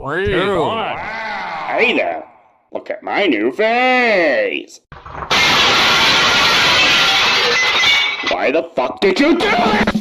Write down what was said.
Three, two, one. Hey there, look at my new face! Why the fuck did you do it?